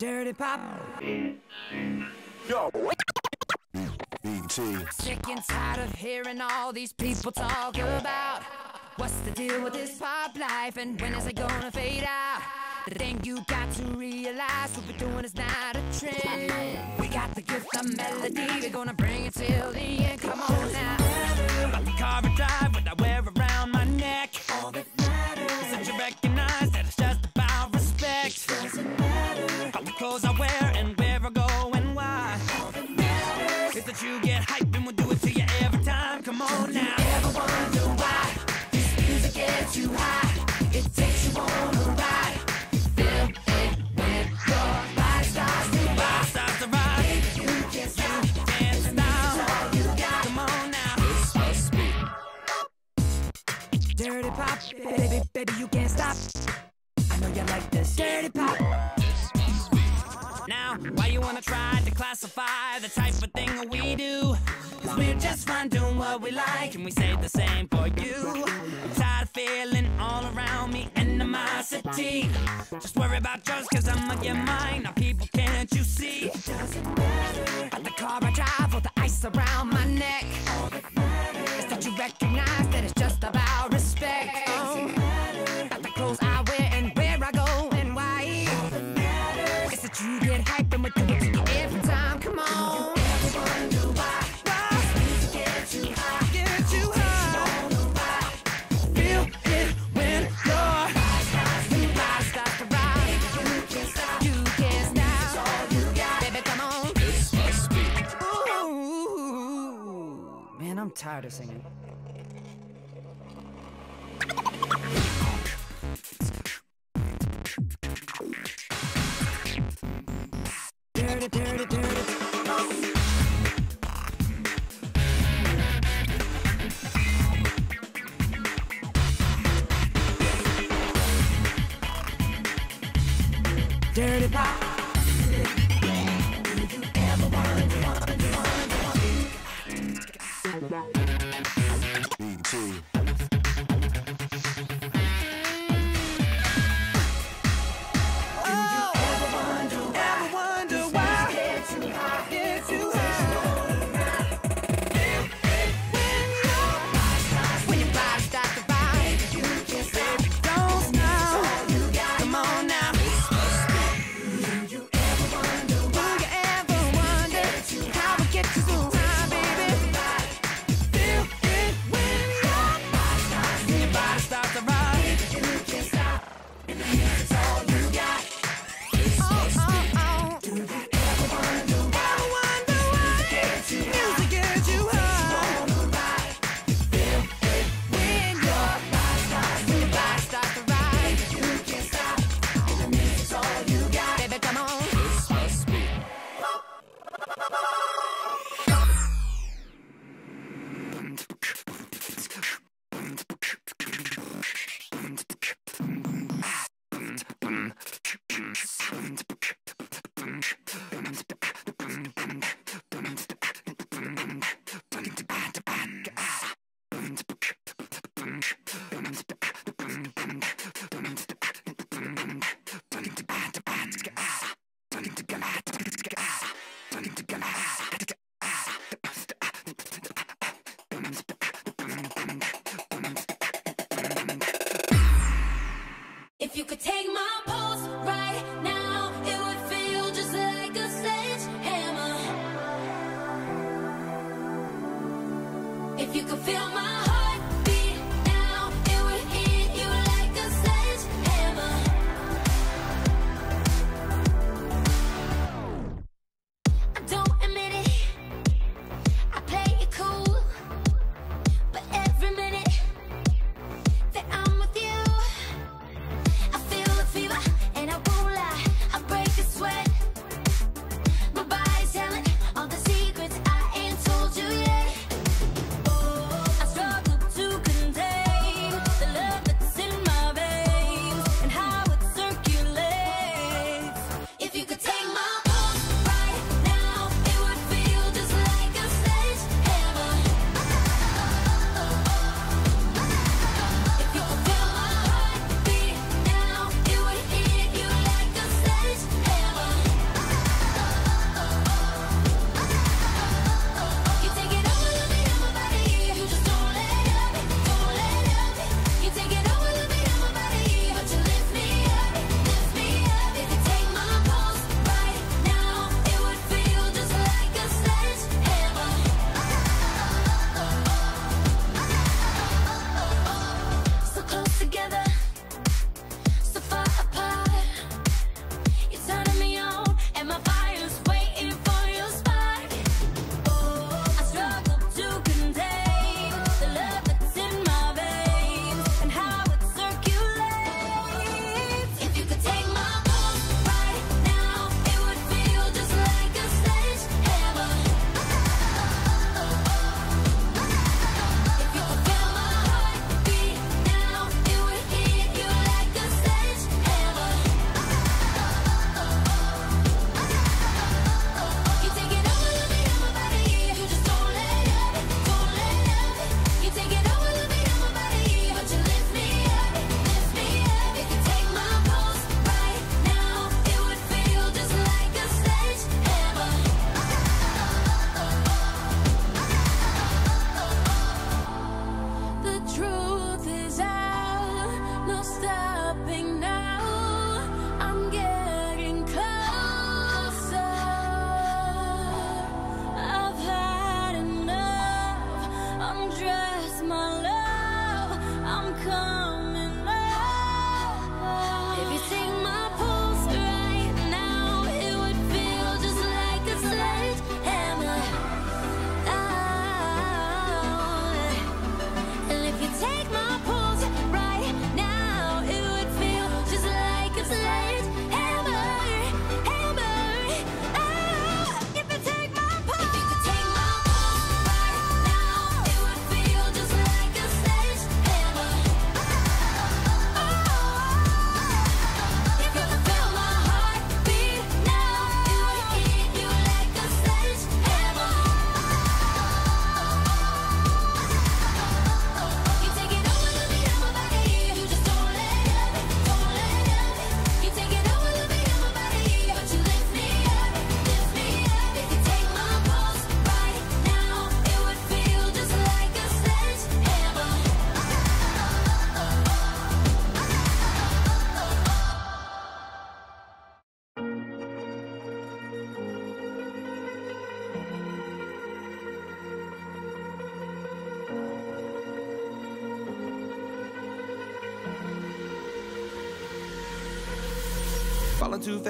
Dirty pop. Yo. BT. Sick and tired of hearing all these people talk about what's the deal with this pop life and when is it gonna fade out? The thing you got to realize what we're doing is not a trend. We got the gift of melody, we're gonna bring it till the end. Come on now. About the car I drive, what I wear pop, baby, baby, you can't stop. I know you like this. Dirty pop. Now, why you wanna try to classify the type of thing that we do? Cause we're just fine doing what we like, and we say the same for you. I'm tired of feeling all around me animosity. Just worry about yours, cause I'm on your mind. Now, people, can't you see? It doesn't matter. About the car I drive or the ice around my neck. All that matters is that you recognize that it's I'm tired of singing.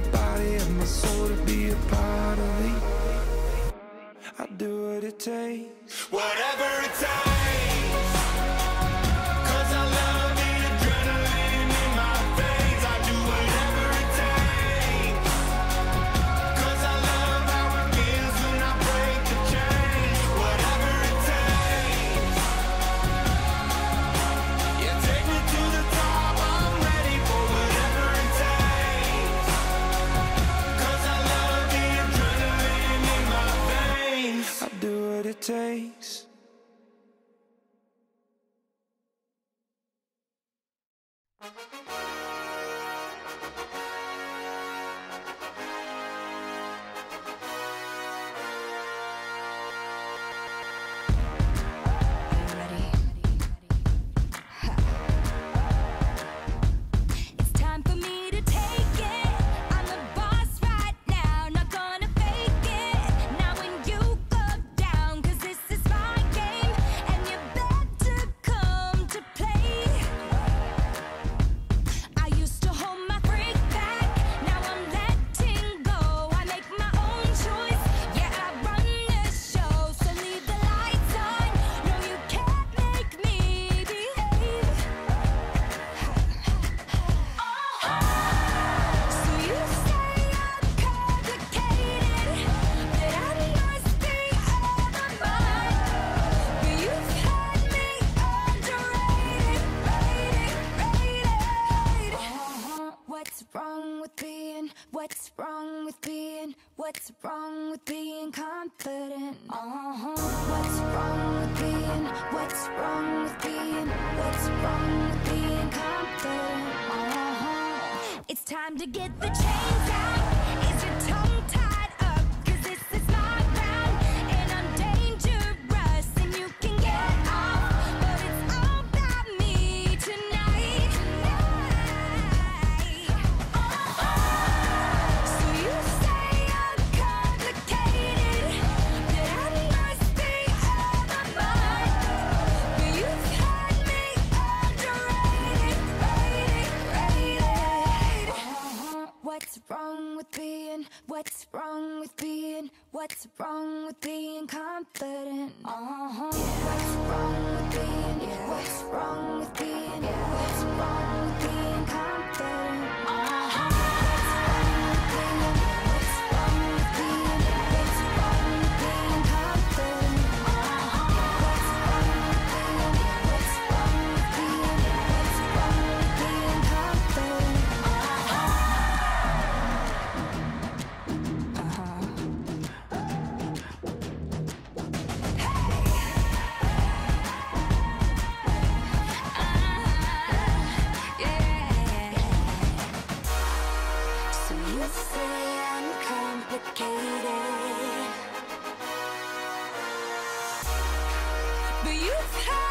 the body and my soul to be a part of me. I do what it takes, whatever it takes. What's wrong with being, what's wrong with being confident? Uh -huh. yeah. What's wrong with being, yeah. what's wrong with being, yeah. what's wrong with being confident? Uh-huh. What's wrong with being Some say I'm complicated But you've had